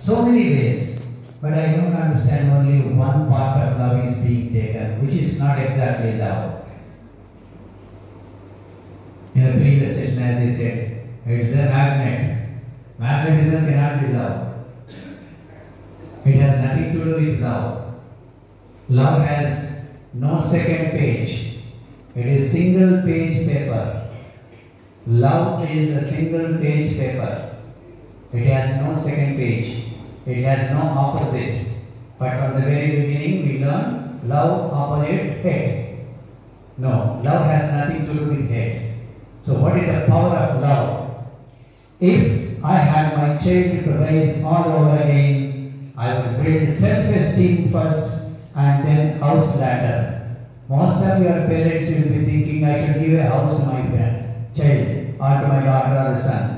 so many ways, but I don't understand only one part of love is being taken, which is not exactly love. In the previous session, as I said, it's a magnet. Magnetism cannot be love. It has nothing to do with love. Love has no second page. It is single page paper. Love is a single page paper. It has no second page. It has no opposite. But from the very beginning, we learn love opposite hate. No, love has nothing to do with hate. So, what is the power of love? If I had my child to raise all over again, I would build self-esteem first and then house later. Most of your parents will be thinking, I should give a house to my friend, child, or to my daughter or the son.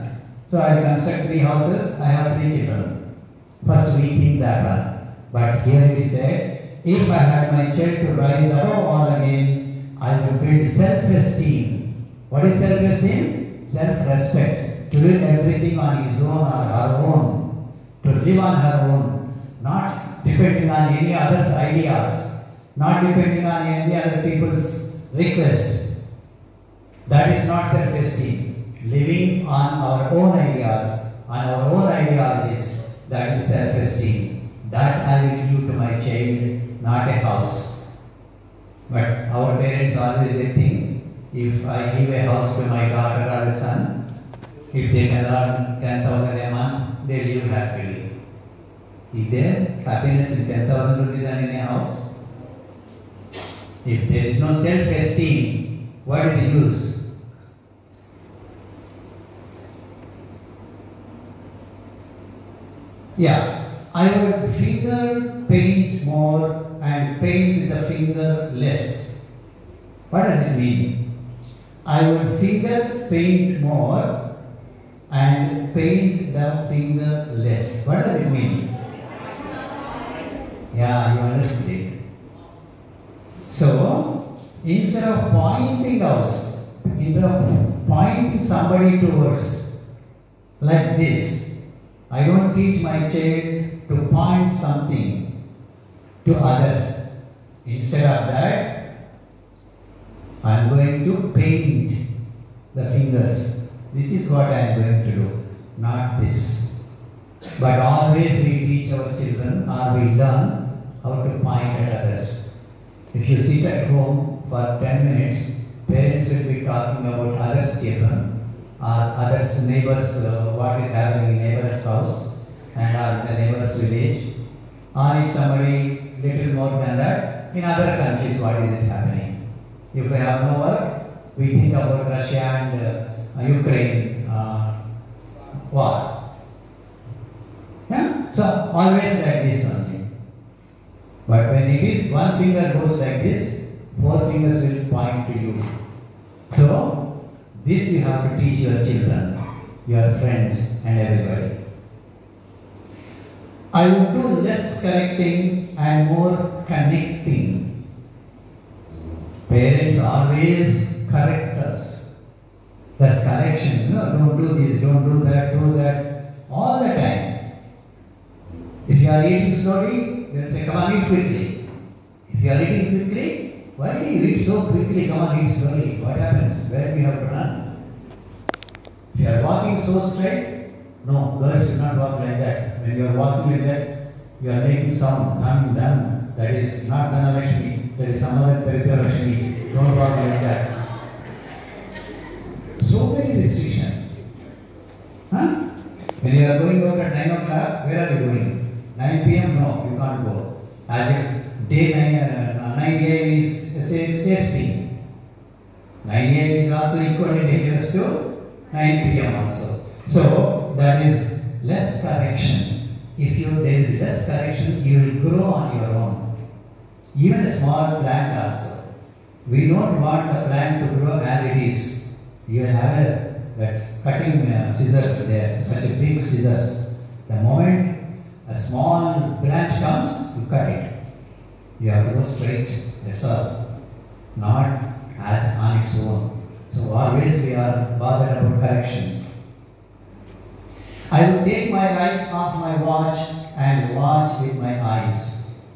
So I construct three houses, I have three children. First we think that one. But here we say, if I had my child to rise above all again, I will build self-esteem. What is self-esteem? Self-respect. To do everything on his own or her own. To live on her own. Not depending on any other's ideas. Not depending on any other people's request. That is not self-esteem. Living on our own ideas, on our own ideologies, that is self-esteem. That I will give to my child, not a house. But our parents always they think, if I give a house to my daughter or a son, if they can earn 10,000 a month, they live happily. Is there happiness in 10,000 rupees and in a house? If there is no self-esteem, what is the use? Yeah, I would finger paint more and paint with the finger less. What does it mean? I would finger paint more and paint the finger less. What does it mean? Yeah, you understood it. So, instead of pointing us, instead of pointing somebody towards, like this, I don't teach my child to point something to others. Instead of that, I am going to paint the fingers. This is what I am going to do, not this. But always we teach our children or we learn how to point at others. If you sit at home for 10 minutes, parents will be talking about others' children or others' neighbors, uh, what is happening in neighbor's house and or the neighbor's village. Or if somebody little more than that, in other countries, what is it happening? If we have no work, we think about Russia and uh, Ukraine uh, war. Yeah? So always like this only. But when it is one finger goes like this, four fingers will point to you. So this you have to teach your children, your friends, and everybody. I would do less correcting and more connecting. Parents always correct us. That's correction. No, don't do this, don't do that, do that. All the time. If you are eating slowly, they'll say, come on, eat quickly. If you are eating quickly, why do you eat so quickly? Come on, eat slowly. What happens? Where we have to run? If you are walking so straight, no, girls should not walk like that. When you are walking like that, you are making sound, dum, dum. That is not Dhanalakshmi. That is some other Lakshmi. Don't walk like that. So many restrictions. Huh? When you are going out at 9 o'clock, where are you going? 9 p.m. No, you can't go. As if 9, uh, 9 a.m. is a safe, safe 9 a.m. is also equally dangerous to 9 p.m. also. So there is less correction. If you there is less correction, you will grow on your own. Even a small plant also. We don't want the plant to grow as it is. You will have a cutting uh, scissors there, such a big scissors. The moment a small branch comes, you cut it. You have go straight. That's all. Not as on its own. So always we are bothered about corrections. I will take my eyes off my watch and watch with my eyes.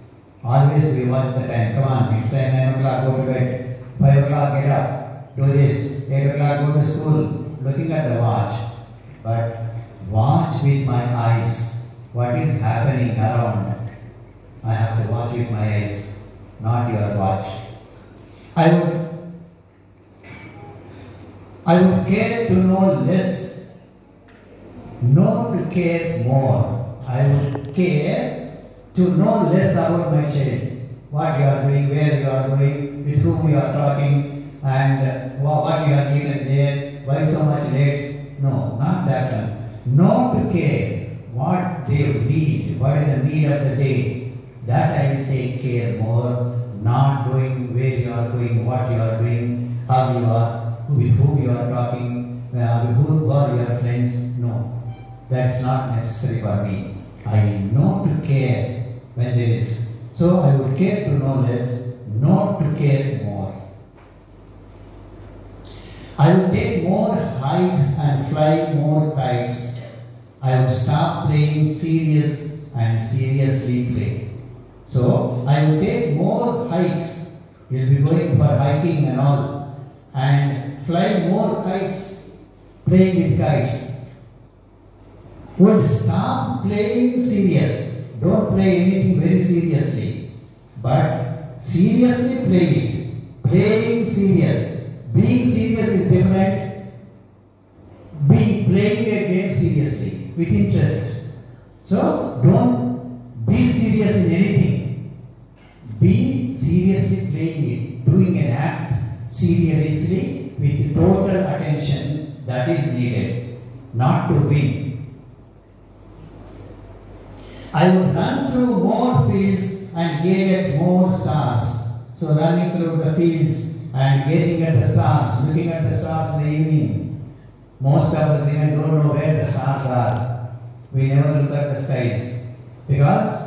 Always we watch the time. Come on, it's time 9 o'clock, go to bed. 5 o'clock, get up. Do this. 8 o'clock, go to school. Looking at the watch. But watch with my eyes. What is happening around? I have to watch with my eyes, not your watch. I would I would care to know less, not to care more. I would care to know less about my child. What you are doing, where you are going, with whom you are talking, and uh, wha- what you are given there, why so much late. No, not that one. Know to care what they need, what is the need of the day. That I will take care more, not knowing where you are going, what you are doing, how you are, with whom you are talking, uh, who are your friends. No, that's not necessary for me. I know to care when there is. So I would care to know less, not to care more. I will take more hikes and fly more kites. I will stop playing serious and seriously play. So I will take more hikes. You'll be going for hiking and all, and fly more kites, playing with kites. Would stop playing serious. Don't play anything very seriously, but seriously play it. Playing serious. Being serious is different. Being playing a game seriously with interest. So don't seriously playing it, doing an act seriously with total attention that is needed, not to win. I would run through more fields and gaze at more stars. So running through the fields and gazing at the stars, looking at the stars in the evening. Most of us even don't know where the stars are. We never look at the skies because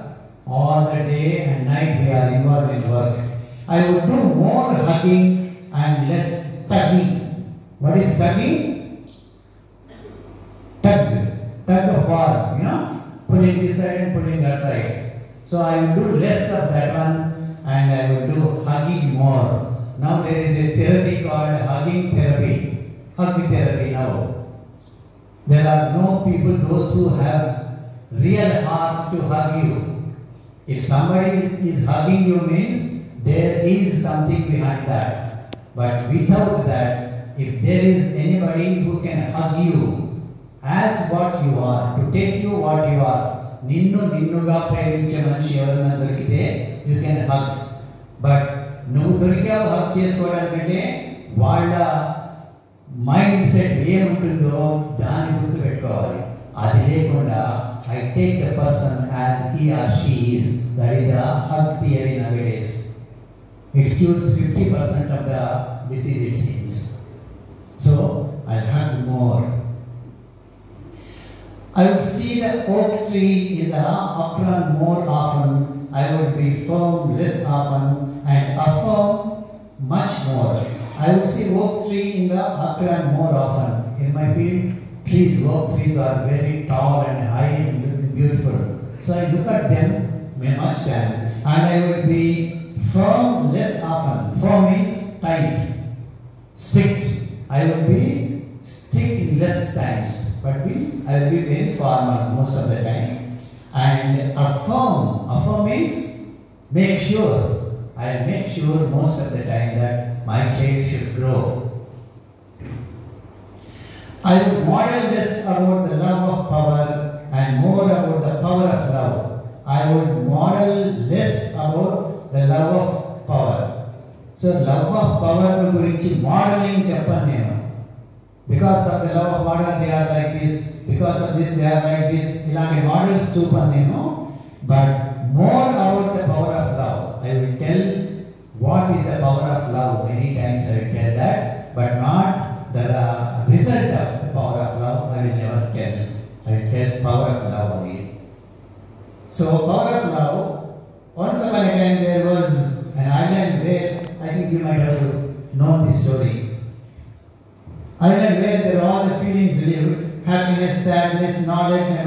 all the day and night we are involved in work. I would do more hugging and less tugging. What is tugging? Tug. Tug of war, you know? Pulling this side and pulling that side. So I will do less of that one and I will do hugging more. Now there is a therapy called hugging therapy. Hug therapy now. There are no people, those who have real heart to hug you. If somebody is, hugging you means there is something behind that. But without that, if there is anybody who can hug you as what you are, to take you what you are, నిన్ను నిన్నుగా ప్రేమించే మనిషి ఎవరైనా దొరికితే you can Haq but నువ్వు దొరికావు హక్ చేసుకోవడానికంటే వాళ్ళ mind set ఏముంటుందో దాన్ని గుర్తుపెట్టుకోవాలి అది లేకుండా I take the person as he or she is. That is the heart theory nowadays. It cures 50% of the disease it seems. So I hug more. I would see the oak tree in the upland more often. I would be firm less often and affirm much more. I would see oak tree in the upland more often. In my field, trees, oak trees are very tall so I look at them much time and I would be firm less often. Firm means tight, strict. I would be strict less times, but means I will be very formal most of the time. And affirm, affirm means make sure. I make sure most of the time that my child should grow. I would model less about the love of power and more about the power of love. I would model less about the love of power. So love of power గురించి modelling చెప్పాను నేను because of the love of model they are like this because of this they are like this ఇలాంటి models చూపాను నేను but more about the power of love I will tell what is the power of love many times I will tell that but not the result of the power of love I will never tell I felt power of love on it. So power of love, once upon a time there was an island where, I think you might have known this story. Island where there all the feelings lived, happiness, sadness, knowledge and all